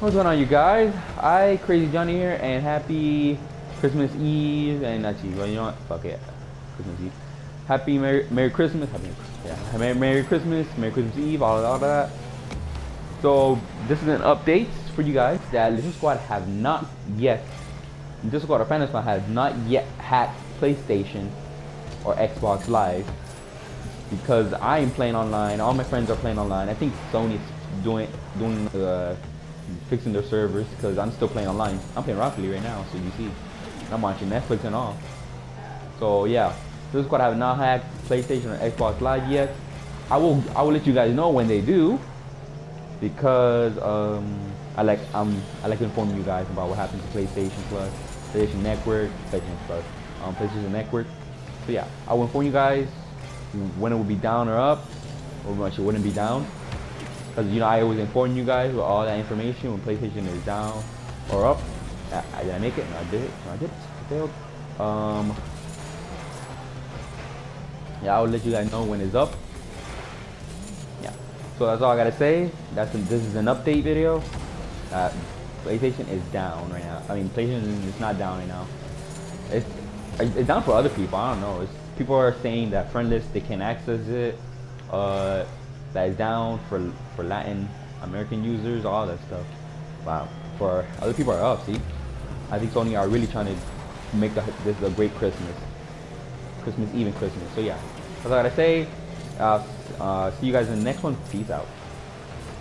What's going on, you guys? I, Crazy Johnny here, and happy Christmas Eve, and not Eve, well, you know what? Fuck it. Christmas Eve. Happy Merry, Merry Christmas. Happy, yeah, Merry, Merry Christmas, Merry Christmas Eve, all, all that. So, this is an update for you guys that Lizard Squad have not yet, Lizard Squad or Phantom Squad has not yet hacked PlayStation or Xbox Live because I am playing online. All my friends are playing online. I think Sony's doing doing uh, fixing their servers because I'm still playing online. I'm playing Rocket League right now, so you see, I'm watching Netflix and all. So yeah, this squad have not had PlayStation or Xbox Live yet. I will I will let you guys know when they do because um, I like um I like to inform you guys about what happens to PlayStation Plus, PlayStation Network, PlayStation Plus, um, PlayStation Network. So yeah, I will inform you guys when it will be down or up, or much it wouldn't be down. Because, you know, I always inform you guys with all that information when PlayStation is down or up. I, I, did I make it? No, I did it. No, I did it. I failed. Um, yeah, I'll let you guys know when it's up. Yeah. So that's all I gotta say. That's an, this is an update video. Uh, PlayStation is down right now. I mean, PlayStation is not down right now. It's it's down for other people. I don't know. It's, people are saying that friendless they can't access it. Uh, that is down for for Latin American users, all that stuff. Wow. For other people are up. See, I think Sony are really trying to make the, this a great Christmas, Christmas even Christmas. So yeah, that's all I gotta say. Uh, uh, see you guys in the next one. Peace out.